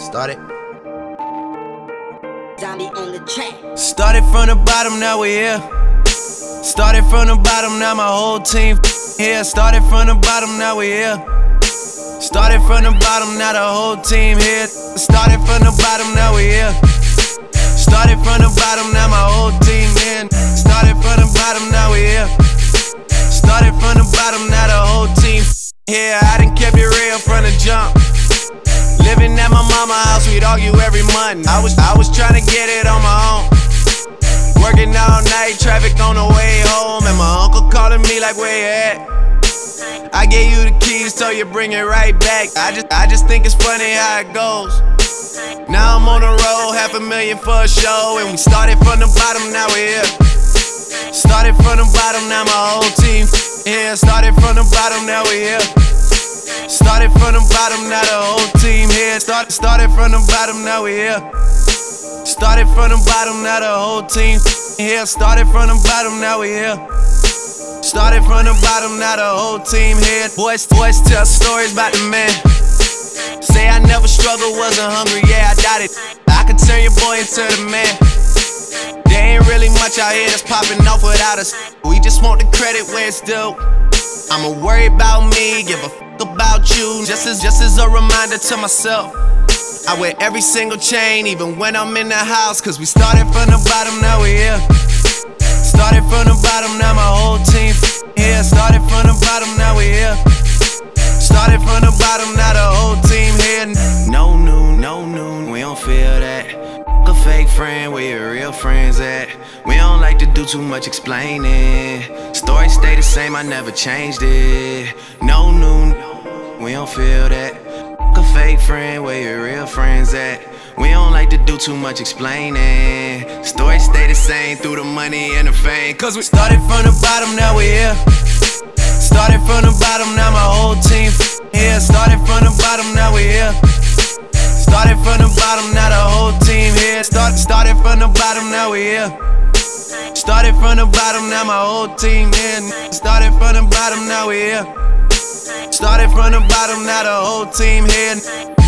Started. Zombie on the track. Started from the bottom, now we're here. Started from the bottom, now my whole team here. Started from the bottom, now we're here. Started from the bottom, now the whole team here. Started from the bottom, now we're here. Started from the bottom, now my whole we'd argue every month. I was I was trying to get it on my own. Working all night, traffic on the way home, and my uncle calling me like, where you at? I gave you the keys, so you bring it right back. I just I just think it's funny how it goes. Now I'm on the road, half a million for a show, and we started from the bottom, now we're here. Started from the bottom, now my whole team here. Started from the bottom, now we're here. Started from the bottom, now the whole team here. Started started from the bottom, now we here. Started from the bottom, now the whole team here. Started from the bottom, now we here. Started from the bottom, now the whole team here. Boys, boys tell stories about the man. Say I never struggled, wasn't hungry, yeah, I doubt it. I could turn your boy into the man. There ain't really much out here that's popping off without us. We just want the credit where it's due. I'ma worry about me, give a fuck about you. Just as just as a reminder to myself. I wear every single chain, even when I'm in the house. Cause we started from the bottom, now we here. Started from the bottom, now my whole team here. Started from the bottom, now we here. Started from the bottom, now the whole team here. No noon, no noon, we don't feel that. A fake friend, where your real friends at? We don't like to do too much explaining. Story stay the same, I never changed it. No noon, we don't feel that. A fake friend, where your real friends at? We don't like to do too much explaining. Story stay the same through the money and the fame. Cause we started from the bottom, now we here. Started from the bottom, now my whole team here. Started from the bottom, now we here. Started from the bottom, now here. Start, started from the bottom, now we here. Started from the bottom, now my whole team in. Started from the bottom, now we here. Started from the bottom, now the whole team here.